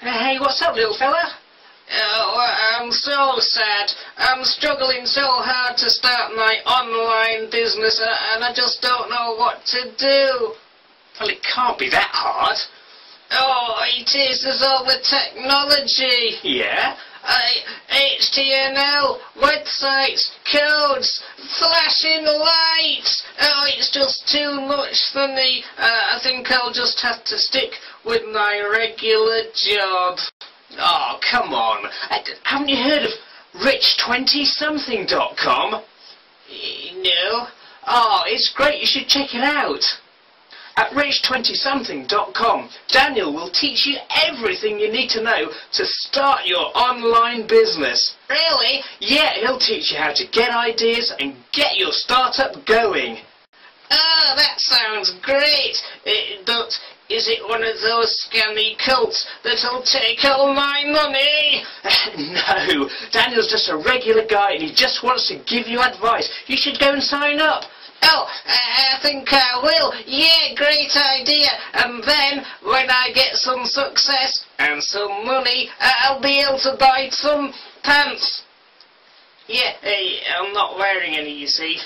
Hey, what's up, little fella? Oh, I'm so sad. I'm struggling so hard to start my online business uh, and I just don't know what to do. Well, it can't be that hard. Oh, it is. There's all the technology. Yeah? I, HTML, websites, codes, flashing lights. Oh, it's just too much for me. Uh, I think I'll just have to stick with my regular job. Oh, come on. Uh, Haven't you heard of rich20something.com? No. Oh, it's great. You should check it out. At rich20something.com, Daniel will teach you everything you need to know to start your online business. Really? Yeah, he'll teach you how to get ideas and get your startup going. Oh, that sounds great. Uh, but is it one of those scammy cults that'll take all my money? no, Daniel's just a regular guy and he just wants to give you advice. You should go and sign up. Oh, I think uh, I will. Yeah, great idea. And then, when I get some success and some money, uh, I'll be able to buy some pants. Yeah, hey, I'm not wearing any, you see.